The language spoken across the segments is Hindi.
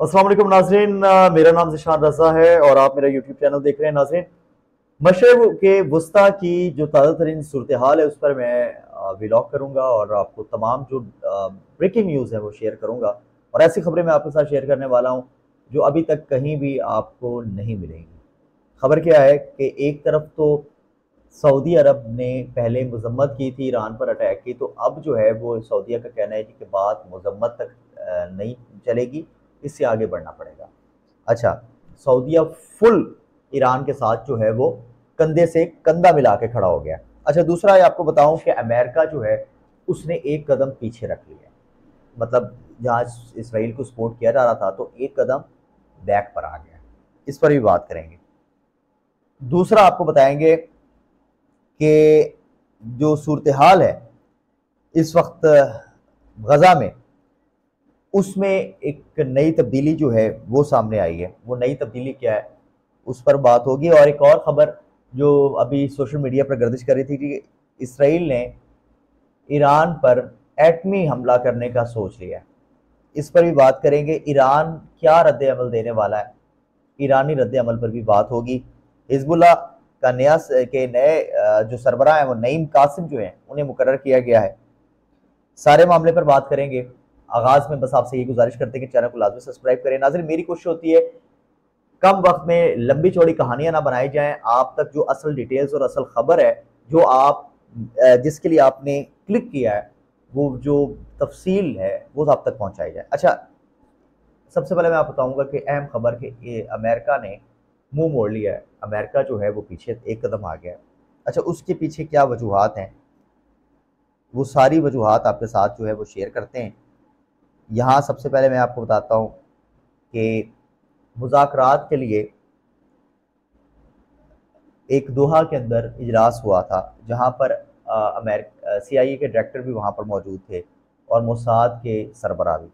असलम नाजरीन। मेरा नाम जिशान रजा है और आप मेरा यूट्यूब चैनल देख रहे हैं नाजरीन। मशरब के वस्ता की जो ताज़ा तरीन सूरत हाल है, उस पर मैं व्लॉग करूँगा और आपको तमाम जो ब्रेकिंग न्यूज़ है वो शेयर करूँगा। और ऐसी खबरें मैं आपके साथ शेयर करने वाला हूँ जो अभी तक कहीं भी आपको नहीं मिलेंगी। खबर क्या है कि एक तरफ़ तो सऊदी अरब ने पहले मजम्मत की थी, ईरान पर अटैक की तो अब जो है वो सऊदीया का कहना है कि बात मजम्मत तक नहीं चलेगी। इससे आगे बढ़ना पड़ेगा। अच्छा सऊदीया फुल ईरान के साथ जो है वो कंधे से कंधा मिला के खड़ा हो गया। अच्छा दूसरा ये आपको बताऊँ कि अमेरिका जो है, उसने एक कदम पीछे रख लिया मतलब जहाँ इसराइल को सपोर्ट किया जा रहा था तो एक कदम बैक पर आ गया। इस पर भी बात करेंगे। दूसरा आपको बताएँगे कि जो सूरत हाल है, इस वक्त गज़ा में उसमें एक नई तब्दीली जो है, वो सामने आई है। वो नई तब्दीली क्या है, उस पर बात होगी। और एक और ख़बर जो अभी सोशल मीडिया पर गर्दिश कर रही थी कि इसराइल ने ईरान पर एटमी हमला करने का सोच लिया इस पर भी बात करेंगे। ईरान क्या रद्द अमल देने वाला है? ईरानी रद्द अमल पर भी बात होगी। हिजबुल्ला का नया के नए जो सरबरा हैं, वो नईम कासिम जो हैं, उन्हें मुकर किया गया है। सारे मामले पर बात करेंगे। आगाज़ में बस आपसे ये गुजारिश करते हैं कि चैनल को लाजमी सब्सक्राइब करें। नाजिर, मेरी कोशिश होती है, कम वक्त में लंबी चौड़ी कहानियाँ ना बनाई जाएँ। आप तक जो असल डिटेल्स और असल खबर है, जो आप जिसके लिए आपने क्लिक किया है, वो जो तफसील है, वो आप तक पहुंचाई जाए। अच्छा सबसे पहले मैं आप बताऊँगा कि अहम खबर कि अमेरिका ने मुँह मोड़ लिया है। अमेरिका जो है, वो पीछे एक कदम आ गया अच्छा उसके पीछे क्या वजूहत हैं? वो सारी वजूहत आपके साथ जो है, वो शेयर करते हैं। यहाँ सबसे पहले मैं आपको बताता हूँ कि मुजाकरात के लिए एक दोहा के अंदर इजलास हुआ था, जहाँ पर अमेरिका सी आई ए के डायरेक्टर भी वहाँ पर मौजूद थे और मोसाद के सरबरा भी।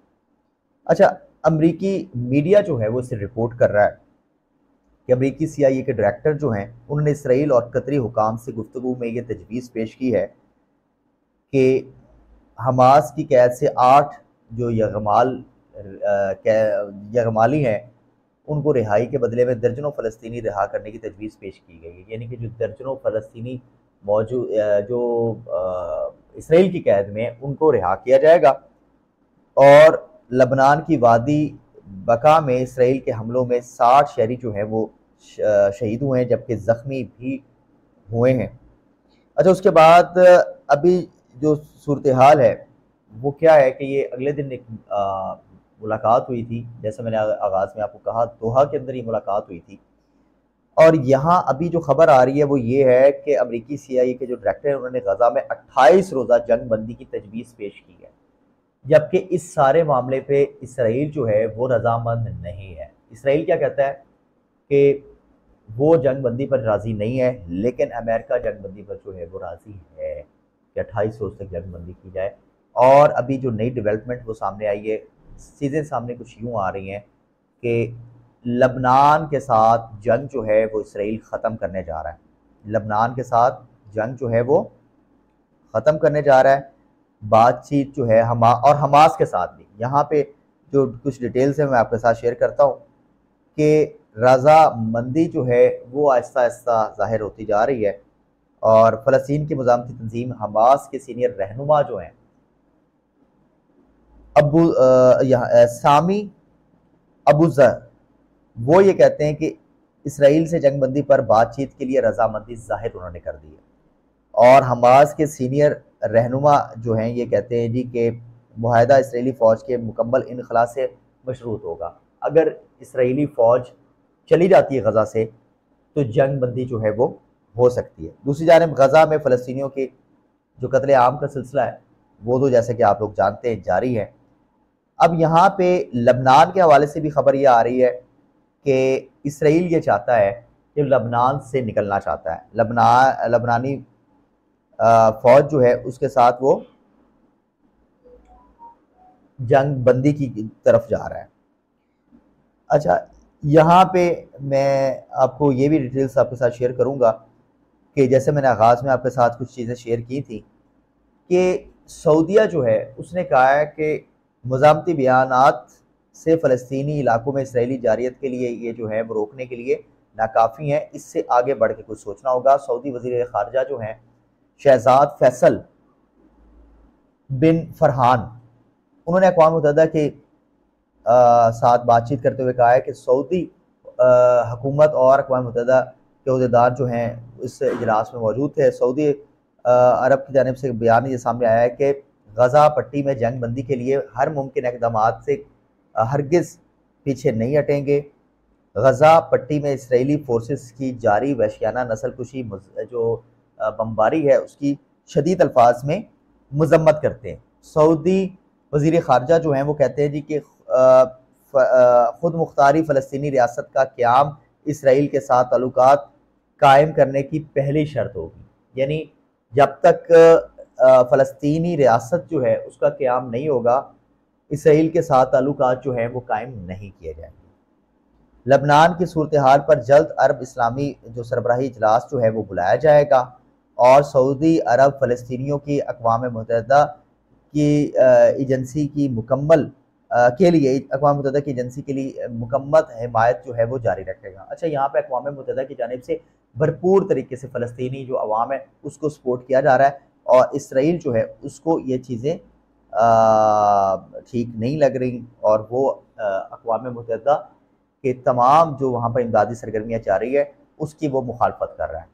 अच्छा अमरीकी मीडिया जो है वो इसे रिपोर्ट कर रहा है कि अमरीकी सी आई ए के डायरेक्टर जो हैं, उन्होंने इसराइल और कतरी हुकाम से गुफ्तु में ये तजवीज़ पेश की है कि हमास की कैद से आठ जो यगमाल यगमाली हैं, उनको रिहाई के बदले में दर्जनों फ़लस्तनी रिहा करने की तजवीज़ पेश की गई है। यानी कि जो दर्जनों फ़लस्तनी मौजूद जो इसराइल की कैद में उनको रिहा किया जाएगा। और लबनान की वादी बका में इसराइल के हमलों में साठ शहरी जो हैं, वो शहीद हुए हैं, जबकि ज़ख्मी भी हुए हैं। अच्छा उसके बाद अभी जो सूरत हाल है वो क्या है कि ये अगले दिन एक मुलाकात हुई थी, जैसे मैंने आगाज़ में आपको कहा, दोहा के अंदर ये मुलाकात हुई थी। और यहाँ अभी जो खबर आ रही है वो ये है कि अमरीकी सी आई के जो डायरेक्टर हैं, उन्होंने गजा में 28 रोज़ा जंग बंदी की तजवीज़ पेश की है। जबकि इस सारे मामले पे इसराइल जो है, वो रजामंद नहीं है। इसराइल क्या कहता है कि वो जंग बंदी पर राज़ी नहीं है, लेकिन अमेरिका जंग बंदी पर जो है, वो राज़ी है कि अट्ठाईस रोज़ तक जंग बंदी की जाए। और अभी जो नई डेवलपमेंट वो सामने आई है चीज़ें सामने कुछ यूँ आ रही हैं कि लबनान के साथ जंग जो है वो इसराइल ख़त्म करने जा रहा है। लबनान के साथ जंग जो है वो ख़त्म करने जा रहा है। बातचीत जो है हमा, और हमास के साथ भी। यहाँ पे जो कुछ डिटेल्स है मैं आपके साथ शेयर करता हूँ कि रजामंदी जो है वो आहिस्ता आहिस्ता ज़ाहिर होती जा रही है। और फ़लस्तीन की मजामती तंजीम हमास के सीनियर रहनुमा जो हैं अबू यहाँ सामी अबू जर। वो ये कहते हैं कि इसराइल से जंगबंदी पर बातचीत के लिए रजामंदी ज़ाहिर उन्होंने कर दी है। और हमास के सीनियर रहनुमा जो हैं, ये कहते हैं जी कि माहिदा इसराइली फ़ौज के मुकम्मल इनखला से मशरूत होगा। अगर इसराइली फ़ौज चली जाती है गज़ा से तो जंग बंदी जो है वो हो सकती है। दूसरी जानब, गज़ा में फ़लस्तियों के जो कत्ल आम का सिलसिला है, वो तो जैसे कि आप लोग जानते हैं, जारी है। अब यहाँ पे लबनान के हवाले से भी खबर ये आ रही है कि इसराइल ये चाहता है कि लबनान से निकलना चाहता है। लबनान लबनानी फ़ौज जो है उसके साथ वो जंग बंदी की तरफ़ जा रहा है। अच्छा यहाँ पे मैं आपको ये भी डिटेल्स आपके साथ शेयर करूँगा कि जैसे मैंने आगाज़ में आपके साथ कुछ चीज़ें शेयर की थी कि सऊदिया जो है उसने कहा है कि मजामती बयान से फ़लस्तनी इलाकों में इसराइली जारियत के लिए ये जो है वो रोकने के लिए नाकाफ़ी हैं। इससे आगे बढ़ के कुछ सोचना होगा। सऊदी वजी ख़ारजा जो हैं शहजाद फैसल बिन फरहान उन्होंने अकवा मुतहदा के आ, साथ बातचीत करते हुए कहा है कि सऊदी हुकूमत और अकवा मुतहदा के अहदेदार जो हैं इस इजलास में मौजूद थे। सऊदी अरब की जानब से बयान ये सामने आया है कि गज़ा पट्टी में जंग बंदी के लिए हर मुमकिन इकदाम से हरगिज़ पीछे नहीं हटेंगे। गज़ा पट्टी में इसराइली फोर्सेस की जारी वैशियाना नस्ल कुशी जो बमबारी है, उसकी शदीद अल्फाज में मजम्मत करते हैं। सऊदी वज़ीर ख़ारजा जो हैं, वो कहते हैं जी कि ख़ुद मुख्तारी फ़लस्तनी रियासत का क़्याम इसराइल के साथ ताल्लुक कायम करने की पहली शर्त होगी। यानी जब तक फ़लस्तनी रियासत जो है, उसका क़्याम नहीं होगा। इसराइल के साथ ताल्लुक जो हैं, वो कायम नहीं किए जाएँगे। लबनान की सूरत हाल पर जल्द अरब इस्लामी जो सरबराही इजलास जो है, वो बुलाया जाएगा और सऊदी अरब फ़लस्तियों की अकवा मुतहदा की एजेंसी की मुकम्मल के लिए अकवा मुतहदा की एजेंसी के लिए मुकम्मल हमायत जो है, वो जारी रखेगा। अच्छा यहाँ पे अकवा मुतहदा की जानब से भरपूर तरीके से फ़लस्तनी जो अवाम है, उसको सपोर्ट किया जा रहा है। और इसराइल जो है, उसको ये चीज़ें ठीक नहीं लग रही और वो अकवा मुतहदा के तमाम जो वहाँ पर इमदादी सरगर्मियाँ जा रही है, उसकी वो मुखालफत कर रहा है।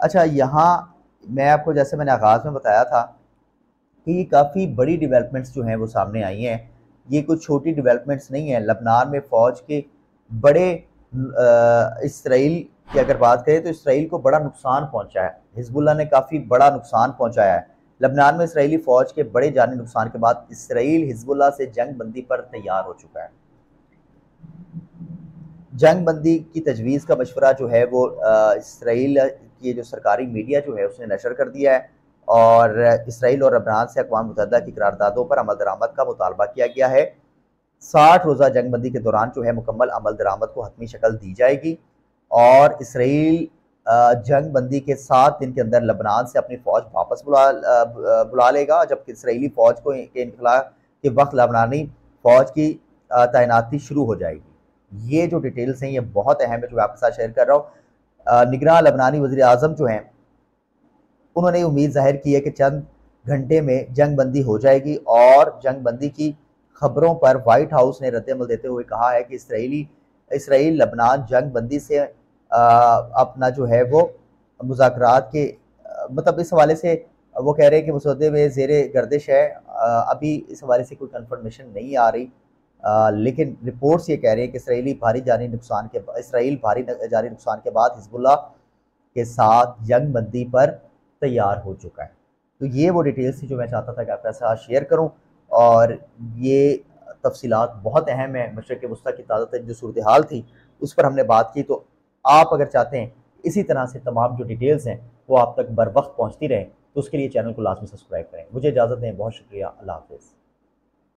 अच्छा यहाँ मैं आपको, जैसे मैंने आगाज़ में बताया था कि ये काफ़ी बड़ी डेवलपमेंट्स जो हैं वो सामने आई हैं। ये कुछ छोटी डेवलपमेंट्स नहीं है। लबनान में फ़ौज के बड़े इसराइल की अगर बात करें तो इसराइल को बड़ा नुकसान पहुँचा है। हिजबुल्ला ने काफ़ी बड़ा नुकसान पहुँचाया है। लबनान में इसराइली फ़ौज के बड़े जानी नुकसान के बाद इसराइल हिजबुल्ला से जंग बंदी पर तैयार हो चुका है। जंग बंदी की तजवीज़ का मशवरा जो है वो इसराइल की जो सरकारी मीडिया जो है उसने नशर कर दिया है और इसराइल और अबरान से अकवा मुतहदा की करारदादों पर अमल दरामद का मुतालबा किया गया है। साठ रोज़ा जंग बंदी के दौरान जो है मुकम्मल अमल दरामद को हतमी शक्ल दी जाएगी। और इसराइल जंग बंदी के सात दिन के अंदर लबनान से अपनी फ़ौज वापस बुला बुला लेगा, जबकि इसराइली फ़ौज को के इनखला के वक्त लबनानी फ़ौज की तैनाती शुरू हो जाएगी। ये जो डिटेल्स हैं, ये बहुत अहम है, जो मैं आपके साथ शेयर कर रहा हूँ। निगरान लबनानी वजी अजम जो हैं, उन्होंने उम्मीद ज़ाहिर की है कि चंद घंटे में जंग बंदी हो जाएगी और जंग बंदी की खबरों पर वाइट हाउस ने रद्दमल देते हुए कहा है कि इसराइली इसराइल लबनान जंग बंदी से अपना जो है वो मुजाकर के मतलब इस हवाले से वो कह रहे हैं कि मसौदे में जेर गर्दिश है। अभी इस हवाले से कोई कन्फर्मेशन नहीं आ रही। आ, लेकिन रिपोर्ट्स ये कह रहे हैं कि इसराइली भारी जानी नुकसान के इसराइल भारी जानी नुकसान के बाद हिजबुल्ला के साथ जंग बंदी पर तैयार हो चुका है। तो ये वो डिटेल्स थी जो मैं चाहता था कि आपके साथ शेयर करूँ। और ये तफसीलात बहुत अहम है। मशरक़ वस्ती की ताज़ा जो सूरत हाल थी उस पर हमने बात की। तो आप अगर चाहते हैं इसी तरह से तमाम जो डिटेल्स हैं, वो आप तक बर वक्त पहुँचती रहें तो उसके लिए चैनल को लाजमी सब्सक्राइब करें। मुझे इजाज़त दें, बहुत शुक्रिया, अल्लाह हाफ़